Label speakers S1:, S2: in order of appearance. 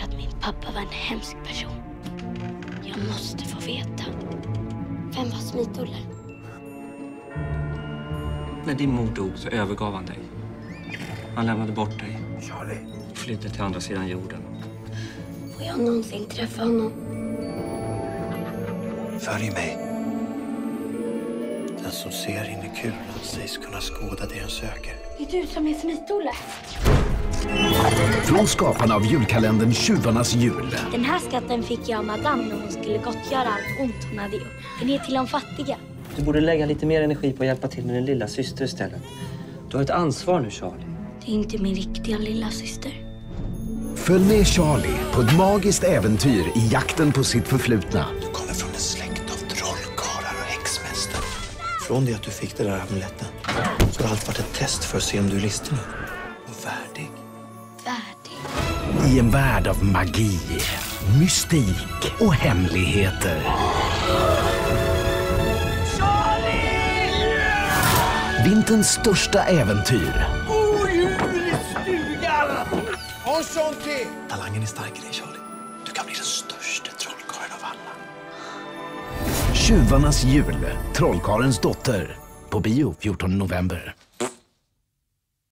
S1: hört att min pappa var en hemsk person. Jag måste få veta. Vem var Smitolle?
S2: När din mor dog så övergav han dig. Han lämnade bort dig.
S3: Charlie.
S2: Flydde till andra sidan jorden.
S1: Får jag någonsin träffa honom?
S3: Följ mig. Den som ser in i kulan sägs kunna skåda det den söker.
S1: Det är du som är Smitolle.
S4: Från skaparna av julkalendern Tjuvarnas jul.
S1: Den här skatten fick jag av madame när hon skulle gottgöra allt ont hon hade gjort. Den är till de fattiga.
S2: Du borde lägga lite mer energi på att hjälpa till med din lilla syster istället. Du har ett ansvar nu, Charlie.
S1: Det är inte min riktiga lilla syster.
S4: Följ med Charlie på ett magiskt äventyr i jakten på sitt förflutna.
S3: Du kommer från en släkt av trollkarlar och häxmästare. Från det att du fick den där amuletten så har allt varit ett test för att se om du är listig och
S1: värdig.
S4: I en värld av magi, mystik och hemligheter. Vinterns största äventyr.
S3: Talangen är stark i dig, Charlie. Du kan bli den största trollkarlen av alla.
S4: Tjuvarnas jul. Trollkarlens dotter. På bio 14 november.